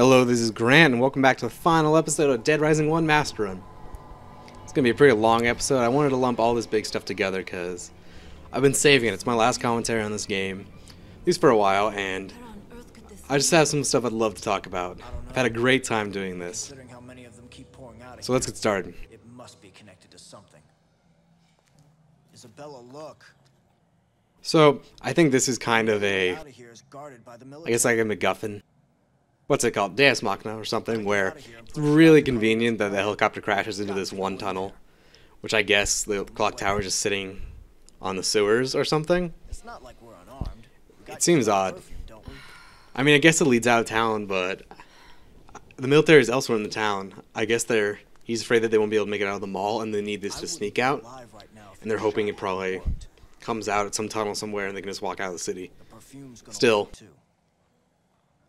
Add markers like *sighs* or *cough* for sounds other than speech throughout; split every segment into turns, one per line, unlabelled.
Hello, this is Grant, and welcome back to the final episode of Dead Rising 1 Master Run. It's going to be a pretty long episode. I wanted to lump all this big stuff together because I've been saving it. It's my last commentary on this game, at least for a while, and I just have some stuff I'd love to talk about. I've had a great time doing this.
Considering how many of them keep pouring out
So let's get started.
It must be connected to something. Isabella, look.
So, I think this is kind of a, I
Out of here is guarded by the
I
military.
guess like a MacGuffin. What's it called? Deus Machina or something, where it's really convenient that the helicopter crashes into this one tunnel, which I guess the clock tower is just sitting on the sewers or something.
It's not like we're unarmed. We
It seems odd.
perfume.
I mean, I guess it leads out of town, but the military is elsewhere in the town. I guess they're he's afraid that they won't be able to make it out of the mall, and they need this to sneak out.
right
And they're hoping it probably
worked.
comes out at some tunnel somewhere, and they can just walk out of the city.
The
Still.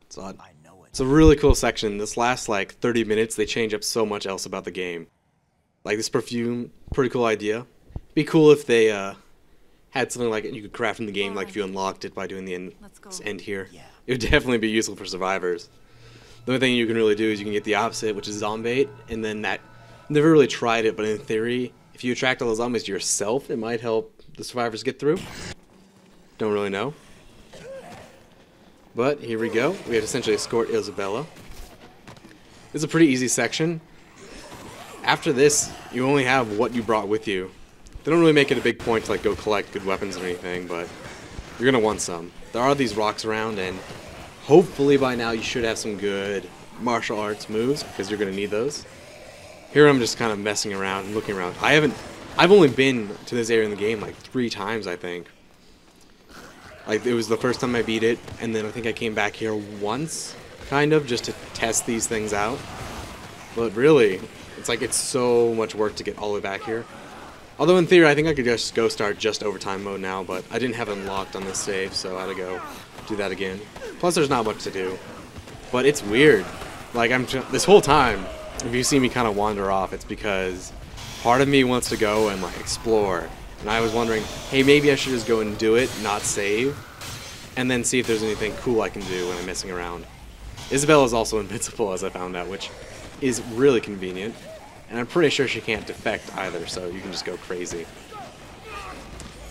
It's odd.
I know it.
It's a really cool section. This last like 30 minutes, they change up so much else about the game. Like this perfume, pretty cool idea. Be cool if they uh, had something like it you could craft in the game, like if you unlocked it by doing the end,
Let's go.
end here.
Yeah.
It would definitely be useful for survivors. The only thing you can really do is you can get the opposite, which is Zombait, and then that. Never really tried it, but in theory, if you attract all the zombies to yourself, it might help the survivors get through. Don't really know. But here we go. We have to essentially escort Isabella. It's a pretty easy section. After this, you only have what you brought with you. They don't really make it a big point to like go collect good weapons or anything, but you're gonna want some. There are these rocks around, and hopefully by now you should have some good martial arts moves because you're gonna need those. Here I'm just kind of messing around and looking around. I haven't, I've only been to this area in the game like three times, I think. Like it was the first time I beat it, and then I think I came back here once, kind of, just to test these things out. But really, it's like it's so much work to get all the way back here. Although in theory, I think I could just go start just overtime mode now, but I didn't have it unlocked on this save, so I had to go do that again. Plus, there's not much to do. But it's weird. Like I'm this whole time, if you see me kind of wander off, it's because part of me wants to go and like explore, and I was wondering, hey, maybe I should just go and do it, not save, and then see if there's anything cool I can do when I'm messing around. Isabella is also *laughs* invincible, as I found out, which is really convenient. And I'm pretty sure she can't defect either, so you can just go crazy.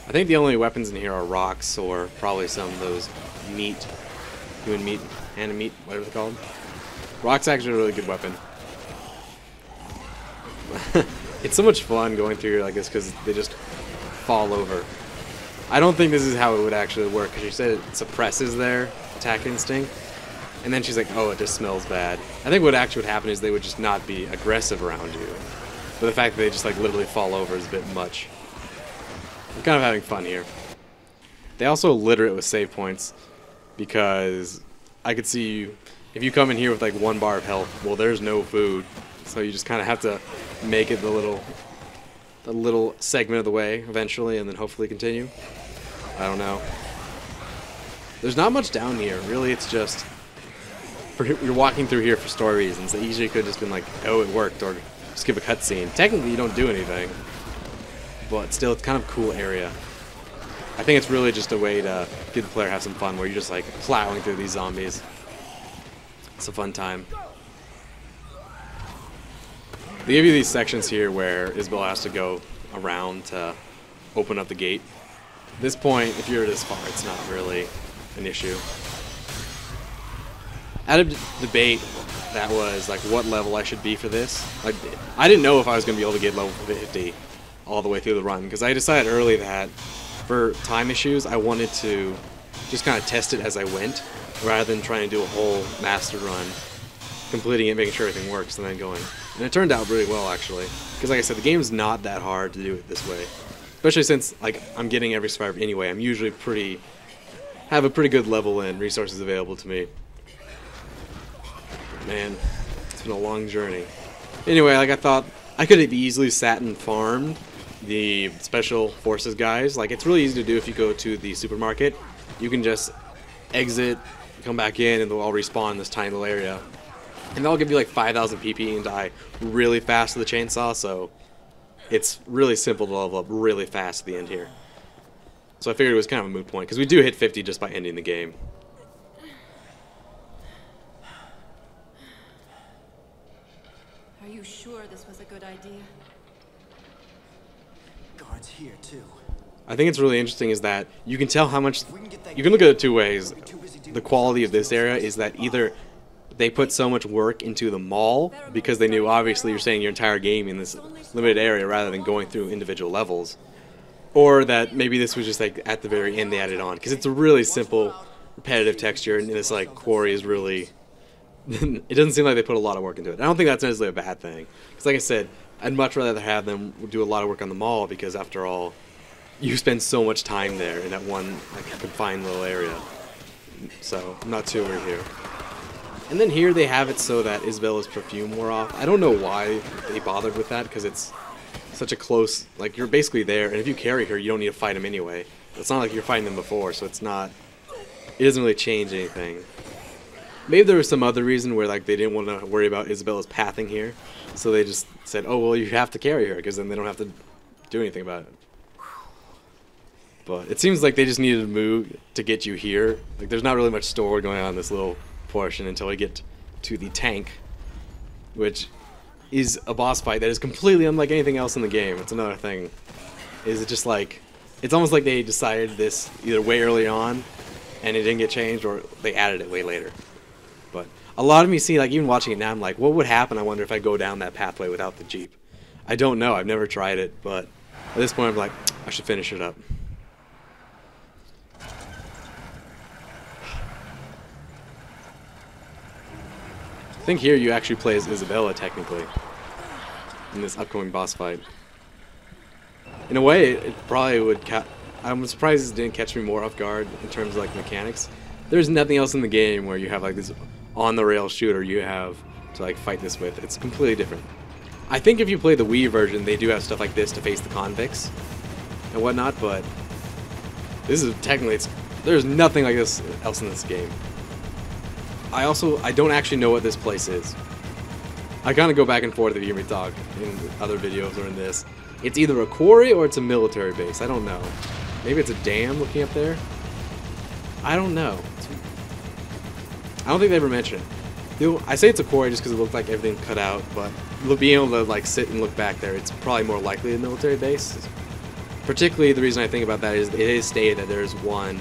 I think the only weapons in here are rocks or probably some of those meat, human meat, hand meat, whatever they're called. Rock's actually a really good weapon. *laughs* it's so much fun going through here like this because they just fall over. I don't think this is how it would actually work because she said it suppresses their attack instinct. And then she's like, oh, it just smells bad. I think what actually would happen is they would just not be aggressive around you. But the fact that they just like literally fall over is a bit much. I'm kind of having fun here. They also litter it with save points because I could see you, if you come in here with like one bar of health, well, there's no food. So you just kind of have to make it the little, the little segment of the way eventually and then hopefully continue. I don't know. There's not much down here. Really, it's just for, you're walking through here for story reasons. They easily could have just been like, oh, it worked, or just give a cutscene. Technically, you don't do anything, but still, it's kind of a cool area. I think it's really just a way to give the player have some fun, where you're just like plowing through these zombies. It's a fun time. They give you these sections here where Isabel has to go around to open up the gate. At this point, if you're this far, it's not really an issue. Out of debate that was like what level I should be for this. Like, I didn't know if I was going to be able to get level 50 all the way through the run because I decided early that for time issues, I wanted to just kind of test it as I went rather than trying to do a whole master run, completing it, making sure everything works, and then going. And it turned out really well actually because, like I said, the game's not that hard to do it this way, especially since like I'm getting every survivor anyway. I'm usually pretty have a pretty good level and resources available to me. Man, it's been a long journey. Anyway, like I thought, I could have easily sat and farmed the special forces guys. Like it's really easy to do if you go to the supermarket. You can just exit, come back in, and they'll all respawn in this tiny little area. And they'll give you like 5,000 PP and die really fast with the chainsaw. So it's really simple to level up really fast at the end here. So I figured it was kind of a moot point because we do hit 50 just by ending the game.
Are you sure this was a good idea?
Guards here too.
I think it's really interesting is that you can tell how much you can look at it two ways. The quality of this area is that either they put so much work into the mall because they knew obviously you're saying your entire game in this limited area rather than going through individual levels, or that maybe this was just like at the very end they added on because it's a really simple, repetitive texture and this like quarry is really. *laughs* it doesn't seem like they put a lot of work into it. I don't think that's necessarily a bad thing because, like I said, I'd much rather have them do a lot of work on the mall because after all, you spend so much time there in that one like, confined little area. So I'm not too worried here. And then here they have it so that Isabella's perfume wore off. I don't know why they bothered with that because it's such a close like you're basically there, and if you carry her, you don't need to fight him anyway. It's not like you're fighting them before, so it's not. It doesn't really change anything. Maybe there was some other reason where like they didn't want to worry about Isabella's pathing here, so they just said, "Oh well, you have to carry her," because then they don't have to do anything about it. But it seems like they just needed to move to get you here. Like there's not really much story going on in this little portion until we get to the tank, which is a boss fight that is completely unlike anything else in the game. It's another thing. Is it just like it's almost like they decided this either way early on and it didn't get changed or they added it way later. But a lot of me see like even watching it now I'm like what would happen I wonder if I go down that pathway without the Jeep. I don't know. I've never tried it, but at this point I'm like I should finish it up. Think here you actually play as Isabella technically in this upcoming boss fight. In a way, it probably would. I'm surprised it didn't catch me more off guard in terms of like mechanics. There's nothing else in the game where you have like this on the rail shooter you have to like fight this with. It's completely different. I think if you play the Wii version, they do have stuff like this to face the convicts and whatnot, but this is technically it's there's nothing like this else in this game. I also I don't actually know what this place is. I kind of go back and forth if you hear me talk in other videos or in this. It's either a quarry or it's a military base. I don't know. Maybe it's a dam looking up there. I don't know. I don't think they ever mentioned it. I say it's a quarry just because it looked like everything cut out, but being able to like sit and look back there, it's probably more likely a military base. Particularly, the reason I think about that is it is stated that there's one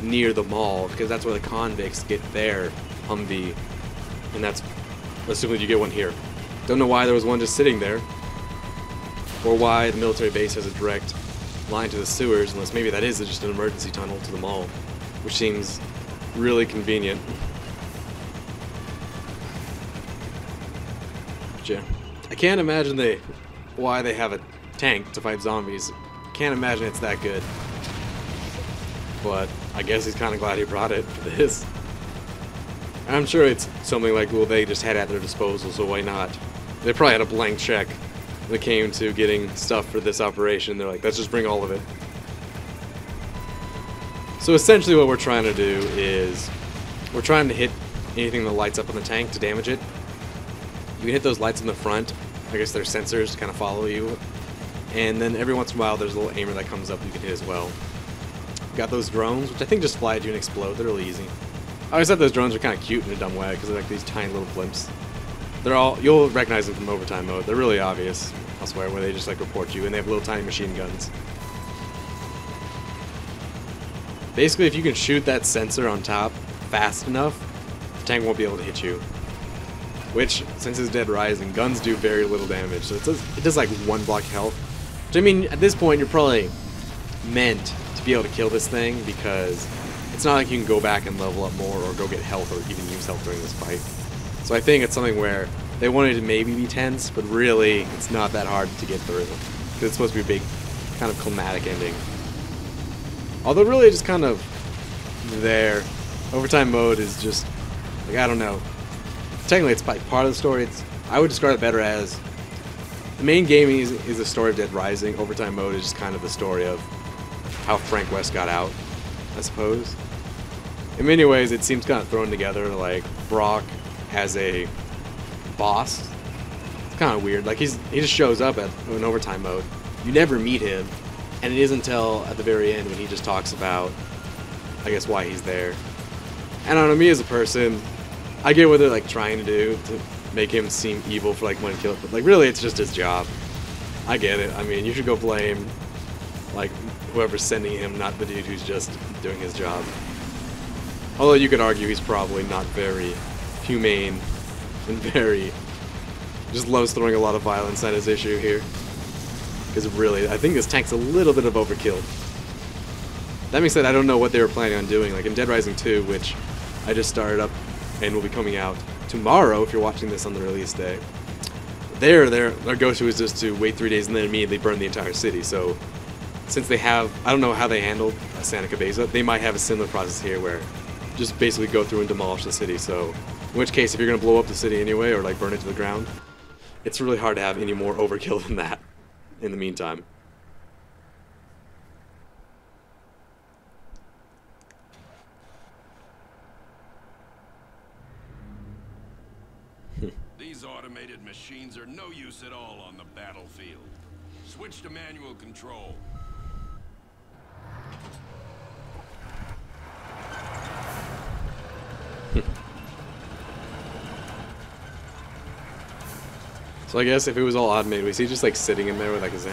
near the mall because that's where the convicts get their Humvee, and that's assuming you get one here. Don't know why there was one just sitting there, or why the military base has a direct line to the sewers, unless maybe that is just an emergency tunnel to the mall, which seems really convenient. Yeah, I can't imagine they why they have a tank to fight zombies. Can't imagine it's that good. But I guess he's kind of glad he brought it for this. I'm sure it's something like, well, they just had at their disposal, so why not? They probably had a blank check when it came to getting stuff for this operation. They're like, let's just bring all of it. So essentially what we're trying to do is we're trying to hit anything that lights up on the tank to damage it. You can hit those lights in the front. I guess they're sensors to kind of follow you. And then every once in a while there's a little aimer that comes up you can hit as well. Got those drones, which I think just fly at you and explode. They're really easy. I always thought those drones are kind of cute in a dumb way because they're like these tiny little blimps. They're all you'll recognize them from overtime mode. They're really obvious. elsewhere where they just like report you and they have little tiny machine guns. Basically, if you can shoot that sensor on top fast enough, the tank won't be able to hit you. Which, since it's Dead Rising, guns do very little damage. So it does, it does like one block health. Which I mean, at this point, you're probably meant to be able to kill this thing because it's not like you can go back and level up more or go get health or even use health during this fight. So I think it's something where they wanted to maybe be tense, but really it's not that hard to get through. Because it's supposed to be a big, kind of climatic ending. Although really just kind of there. Overtime mode is just, like, I don't know. Technically it's part of the story. It's I would describe it better as the main game is, is the story of Dead Rising. Overtime mode is just kind of the story of how Frank West got out, I suppose. In many ways, it seems kind of thrown together. Like Brock has a boss. It's kind of weird. Like he's he just shows up at in overtime mode. You never meet him, and it isn't until at the very end when he just talks about, I guess, why he's there. And I don't know, me as a person, I get what they're like trying to do to make him seem evil for like one kill, but like really it's just his job. I get it. I mean, you should go blame like whoever's sending him, not the dude who's just doing his job. Although you could argue he's probably not very humane and very just loves throwing a lot of violence at his issue here. Because really, I think this tank's a little bit of overkill. That being said, I don't know what they were planning on doing. Like in Dead Rising 2, which I just started up and will be coming out tomorrow if you're watching this on the release day. There, their their go-to is just to wait three days and then immediately burn the entire city. So, since they have, I don't know how they handled Santa Cabeza, they might have a similar process here where just basically go through and demolish the city. So, in which case, if you're gonna blow up the city anyway or like burn it to the ground, it's really hard to have any more *laughs* overkill than that. In the meantime. *laughs*
These automated machines are no use at all on the battlefield. Switch to manual control. *laughs*
So I guess if it was all automated, was he just like sitting in there with like his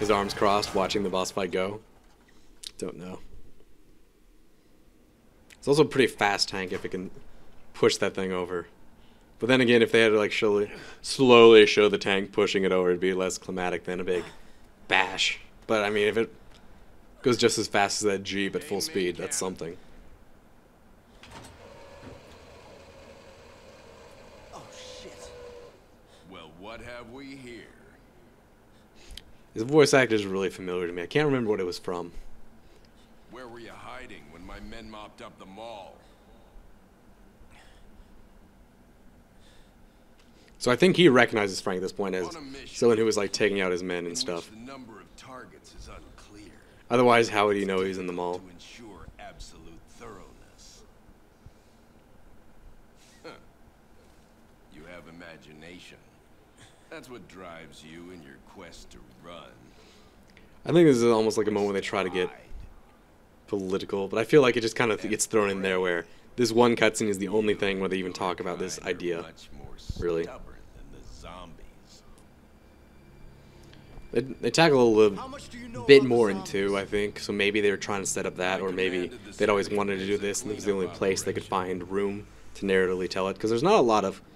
his arms crossed, watching the boss fight go? Don't know. It's also a pretty fast tank if it can push that thing over. But then again, if they had to like slowly, slowly show the tank pushing it over, it'd be less climatic than a big bash. But I mean, if it goes just as fast as that Jeep at full speed, that's something.
Oh shit.
Well, what have we here?
His voice actor is really familiar to me. I can't remember what it was from.
Where were you hiding when my men mopped up the mall?
So I think he recognizes Frank at this point as
On a mission.
someone who was like taking out his men and stuff.
The number of targets is unclear.
Otherwise, how would he know he's in the mall?
To ensure absolute thoroughness. Huh. You have imagination. That's what drives you in your quest to run.
I think this is almost like a moment where they try to get political, but I feel like it just kind of gets thrown in there where this one cutscene is the only thing where they even talk about this
Kind are
idea.
Much more
really.
stubborn than the zombies.
They, they tackle a little
much do you know
bit more into, I think. So maybe they were trying to set up that, or maybe they'd always wanted to do this, and this was the only place they could find room to narratively tell it. Because there's not a lot of
If we had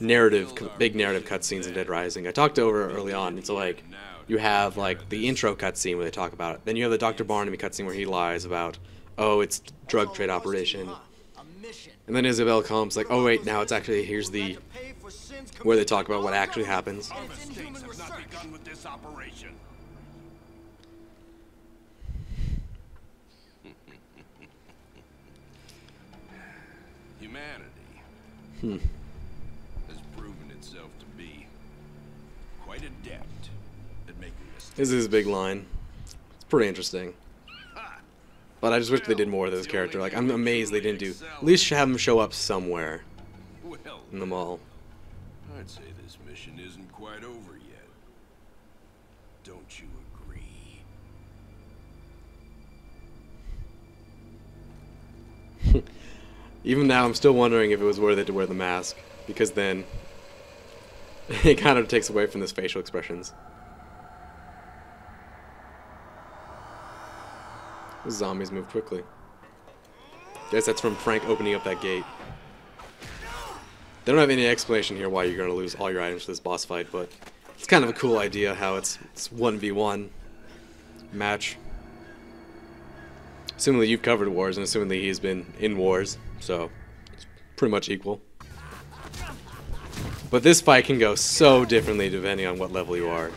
narrative, big narrative cutscenes in Dead Rising. I talked over early on. It's like you have like the intro cutscene where they talk about it. Then you have the Dr. Barnaby cutscene where he lies about, oh, it's drug trade operation. And then Isabel comes like, oh wait, now it's actually here's the where they talk about what actually happens. *laughs*
Our mistakes quite adept at making mistakes.
This is his big line. It's pretty interesting. But I just wish they did more with this character. Like, I'm amazed they didn't do. At least have him show up somewhere in the mall.
I'd say this mission isn't quite over yet. Don't you agree? *laughs*
Even now, I'm still wondering if it was worth it to wear the mask. Because then. *laughs* It kind of takes away from his facial expressions. The zombies move quickly. Guess that's from Frank opening up that gate. They don't have any explanation here why you're going to lose all your items to this boss fight, but it's kind of a cool idea how it's it's 1v1 match. Assuming that you've covered wars, and assuming that he's been in wars, so it's pretty much equal. But this fight can go so differently depending on what level you are.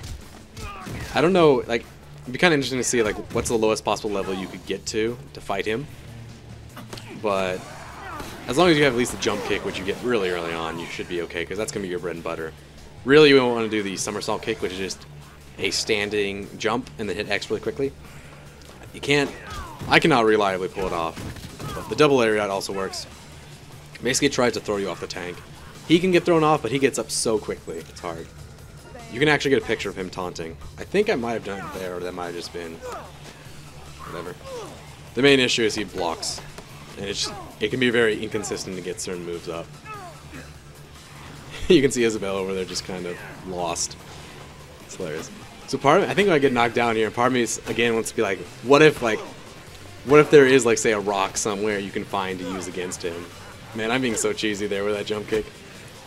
I don't know, like, it'd be kind of interesting to see, like, what's the lowest possible level you could get to to fight him. But as long as you have at least a jump kick, which you get really early on, you should be okay, because that's going to be your bread and butter. Really, you want to do the somersault kick, which is just a standing jump and then hit X really quickly. You can't, I cannot reliably pull it off. But the double lariat also works. Basically, it tries to throw you off the tank. He can get thrown off, but he gets up so quickly. It's hard. You can actually get a picture of him taunting. I think I might have done it there, or that might have just been whatever. The main issue is he blocks, and it's it can be very inconsistent to get certain moves up. *laughs* you can see Isabella over there just kind of lost. It's hilarious. So part of me, I think I get knocked down here, part of me is, again wants to be like, what if like, what if there is like say a rock somewhere you can find to use against him? Man, I'm being so cheesy there with that jump kick.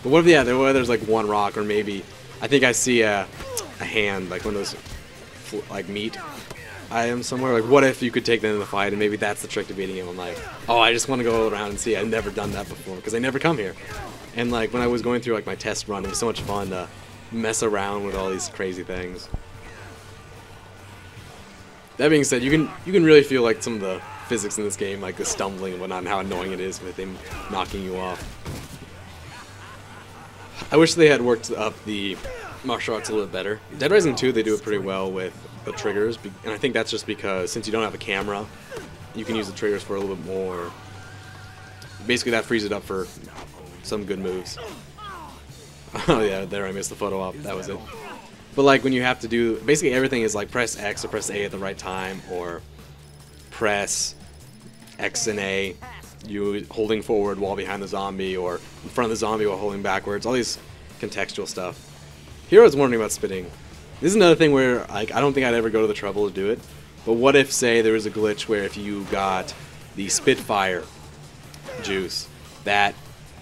But what if yeah, what if there's like one rock or maybe I think I see a, a hand like one of those like meat items somewhere. Like what if you could take them in the fight and maybe that's the trick to beating him? I'm like, oh, I just want to go around and see. I've never done that before because I never come here. And like when I was going through like my test run, it was so much fun to mess around with all these crazy things. That being said, you can you can really feel like some of the physics in this game, like the stumbling and whatnot, and how annoying it is with him knocking you off. I wish they had worked up the martial arts a little bit better. Dead Rising 2, they do it pretty well with the triggers, and I think that's just because since you don't have a camera, you can use the triggers for a little bit more. Basically, that frees it up for some good moves. *laughs* Oh yeah, there I missed the photo op. That was it. But like when you have to do basically everything is like press X or press A at the right time or press X and A, you holding forward while behind the zombie or in front of the zombie while holding backwards. All these contextual stuff. Here I was wondering about spitting. This is another thing where like I don't think I'd ever go to the trouble to do it. But what if say there was a glitch where if you got the Spitfire juice that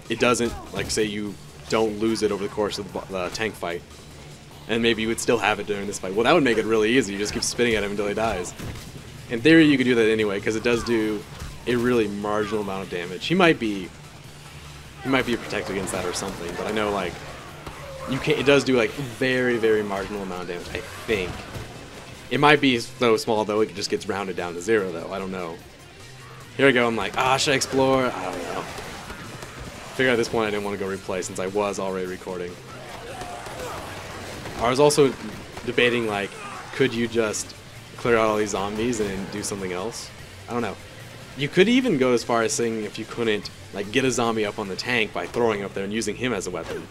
it doesn't like say you don't lose it over the course of the, the tank fight and maybe you would still have it during this fight well that would make it really easy you just keep spitting at him until he dies in theory you could do that anyway because it does do a really marginal amount of damage he might be he might be protected against that or something but i know like you can it does do like very very marginal amount of damage i think it might be so small though it just gets rounded down to zero though i don't know here I go. I'm like, ah, should I explore? I don't know. Figure at this point I didn't want to go replay since I was already recording. I was also debating like, could you just clear out all these zombies and do something else? I don't know. You could even go as far as saying if you couldn't like get a zombie up on the tank by throwing up there and using him as a weapon,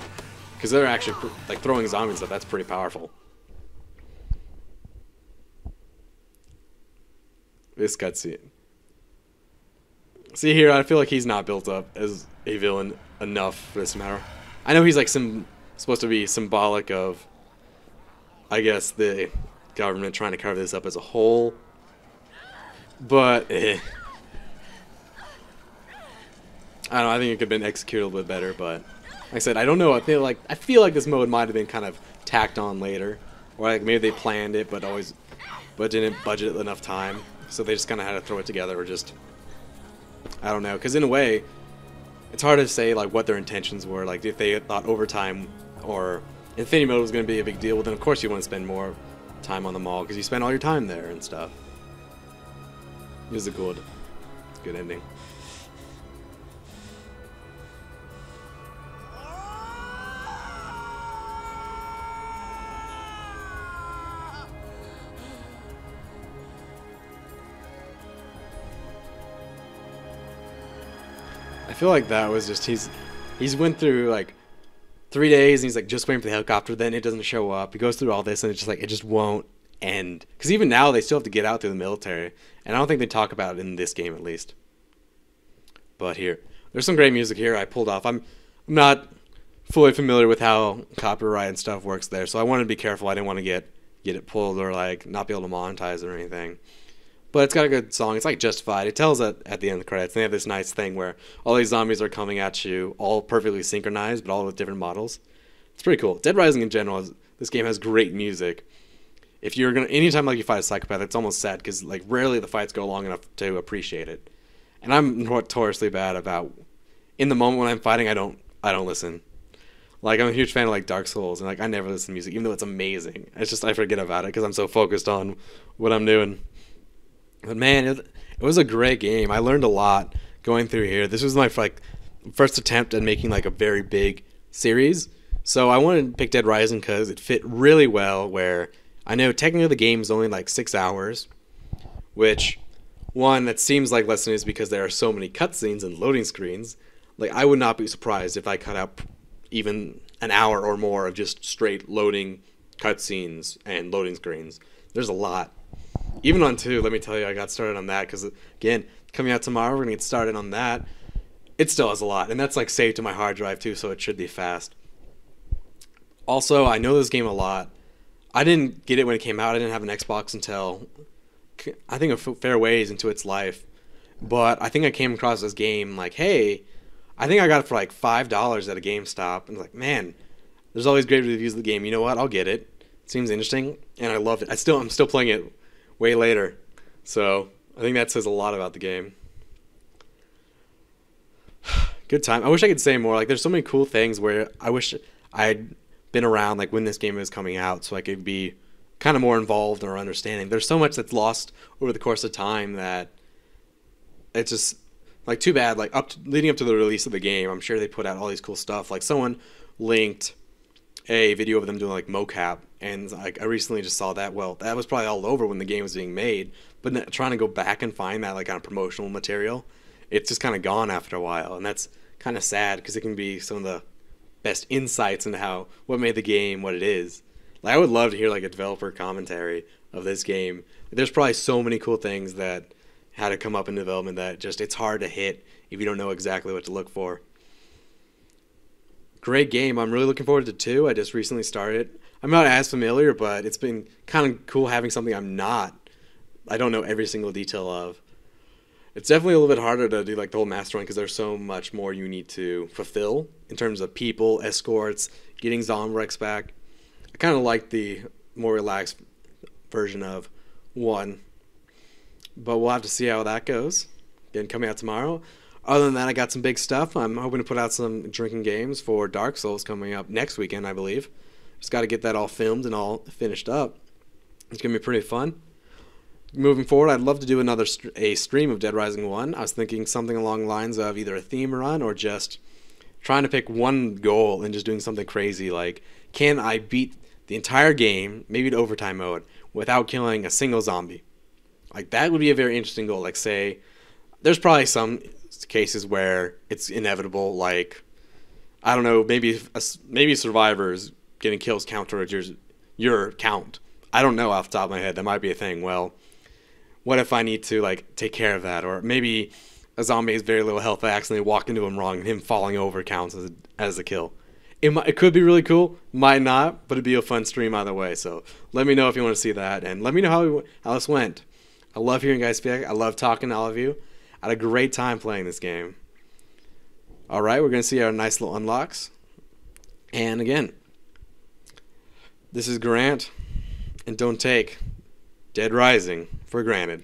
because they're actually like throwing zombies up. That's pretty powerful. This cutscene. See here, I feel like he's not built up as a villain enough for this matter. I know he's like some supposed to be symbolic of, I guess the government trying to cover this up as a whole, but eh. I don't know. I think it could have been executed a little bit better, but like I said, I don't know. I feel like I feel like this mode might have been kind of tacked on later, or like maybe they planned it but always, but didn't budget enough time, so they just kind of had to throw it together or just I don't know, because in a way, it's hard to say like what their intentions were. Like if they thought overtime or Infinity Mode was going to be a big deal, well, then of course you want to spend more time on the mall because you spend all your time there and stuff. It was a good, good ending. Feel like that was just he's he's went through like three days and he's like just waiting for the helicopter. Then it doesn't show up. He goes through all this and it's just like it just won't end. Because even now they still have to get out through the military, and I don't think they talk about it in this game at least. But here, there's some great music here. I pulled off. I'm not fully familiar with how copyright and stuff works there, so I wanted to be careful. I didn't want to get get it pulled or like not be able to monetize it or anything. But it's got a good song. It's like Justified. It tells it at the end of the credits. They have this nice thing where all these zombies are coming at you, all perfectly synchronized, but all with different models. It's pretty cool. Dead Rising in general, is, this game has great music. If you're gonna, anytime like you fight a psychopath, it's almost sad because like rarely the fights go long enough to appreciate it. And I'm notoriously bad about in the moment when I'm fighting, I don't, I don't listen. Like I'm a huge fan of like Dark Souls, and like I never listen to music, even though it's amazing. It's just I forget about it because I'm so focused on what I'm doing. But man, it, it was a great game. I learned a lot going through here. This was my like first attempt at making like a very big series. So I wanted to pick Dead Rising because it fit really well. Where I know technically the game is only like six hours, which one that seems like less than is because there are so many cutscenes and loading screens. Like I would not be surprised if I cut out even an hour or more of just straight loading cutscenes and loading screens. There's a lot even on two, let me tell you, I got started on that because again, coming out tomorrow, we're gonna get started on that. It still has a lot, and that's like saved to my hard drive too, so it should be fast. Also, I know this game a lot. I didn't get it when it came out. I didn't have an Xbox until I think a fair ways into its life. But I think I came across this game like, hey, I think I got it for like five dollars at a GameStop, and like, man, there's always great reviews of the game. You know what? I'll get it. it seems interesting, and I loved it. I still, I'm still playing it way later, so I think that says a lot about the game. *sighs* Good time. I wish I could say more. Like, there's so many cool things where I wish I'd been around like when this game was coming out, so I could be kind of more involved or understanding. There's so much that's lost over the course of time that it's just like too bad. Like up to, leading up to the release of the game, I'm sure they put out all these cool stuff. Like someone linked a video of them doing like mocap, and like I recently just saw that. Well, that was probably all over when the game was being made, but trying to go back and find that like of promotional material, it's just kind of gone after a while, and that's kind of sad because it can be some of the best insights into how what made the game what it is. Like I would love to hear like a developer commentary of this game. There's probably so many cool things that had to come up in development that just it's hard to hit if you don't know exactly what to look for. Great game. I'm really looking forward to two. I just recently started. I'm not as familiar, but it's been kind of cool having something I'm not. I don't know every single detail of. It's definitely a little bit harder to do like the whole master run because there's so much more you need to fulfill in terms of people, escorts, getting Zombrex back. I kind of like the more relaxed version of one, but we'll have to see how that goes. Again, coming out tomorrow. Other than that, I got some big stuff. I'm hoping to put out some drinking games for Dark Souls coming up next weekend, I believe. Just got to get that all filmed and all finished up. It's gonna be pretty fun. Moving forward, I'd love to do another st- a stream of Dead Rising One. I was thinking something along the lines of either a theme run or just trying to pick one goal and just doing something crazy like, can I beat the entire game, maybe to overtime mode, without killing a single zombie. Like that would be a very interesting goal. Like say, there's probably some cases where it's inevitable. Like I don't know, maybe maybe survivors getting kills count towards your your count. I don't know off the top of my head. That might be a thing. Well, what if I need to like take care of that, or maybe a zombie has very little health. I accidentally walk into him wrong, and him falling over counts as a, as a kill. It, might, it could be really cool, might not, but it'd be a fun stream either way. So let me know if you want to see that, and let me know how how this went. I love hearing guys speak. I love talking to all of you. Had a great time playing this game. All right, we're gonna see our nice little unlocks, and again, this is Grant, and don't take Dead Rising for granted.